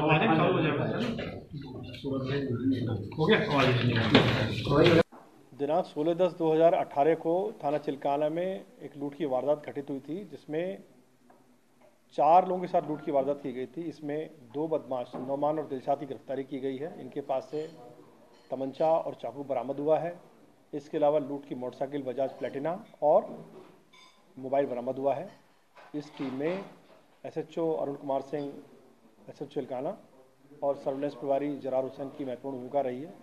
हो गया दिनांक 16 दस 2018 को थाना चिलकाना में एक लूट की वारदात घटित हुई थी जिसमें चार लोगों के साथ लूट की वारदात की गई थी। इसमें दो बदमाश नौमान और दिलशाद की गिरफ्तारी की गई है। इनके पास से तमंचा और चाकू बरामद हुआ है। इसके अलावा लूट की मोटरसाइकिल बजाज प्लेटिना और मोबाइल बरामद हुआ है। इस टीम में SHO Arun Kumar Singh S H Chilkana. और सर्वेलेंस प्रभारी जरार हुसैन की महत्वपूर्ण भूमिका रही है।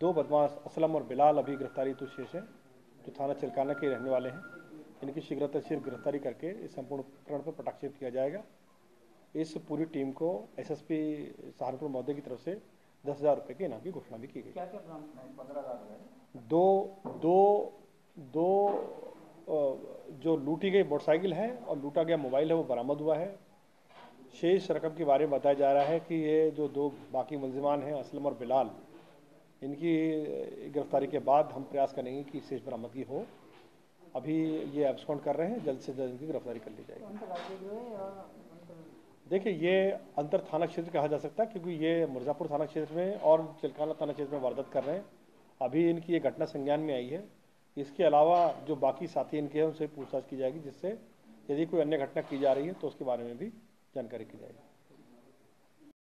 दो बदमाश असलम और बिलाल अभी गिरफ्तारी तो शेष है जो थाना चिलकाना के रहने वाले हैं। इनकी शीघ्रताशीघ्र गिरफ्तारी करके इस संपूर्ण प्रकरण पर पटाक्षेप किया जाएगा। इस पूरी टीम को एसएसपी सहारनपुर महोदय की तरफ़ से दस हज़ार रुपये के इनाम की घोषणा भी की गई। क्या क्या दो दो दो जो लूटी गई मोटरसाइकिल है और लूटा गया मोबाइल है वो बरामद हुआ है। शेष रकम के बारे में बताया जा रहा है कि ये जो दो बाकी मुलजमान हैं असलम और बिलाल इनकी गिरफ्तारी के बाद हम प्रयास करेंगे कि शेष बरामदगी हो। अभी ये एब्सकॉन्ड कर रहे हैं जल्द से जल्द इनकी गिरफ्तारी कर ली जाएगी। देखिए ये अंतर थाना क्षेत्र कहा जा सकता है क्योंकि ये मिर्ज़ापुर थाना क्षेत्र में और चिलकाना थाना क्षेत्र में वारदात कर रहे हैं। अभी इनकी ये घटना संज्ञान में आई है। इसके अलावा जो बाकी साथी इनके हैं उनसे पूछताछ की जाएगी जिससे यदि कोई अन्य घटना की जा रही है तो उसके बारे में भी जानकारी की जाएगी।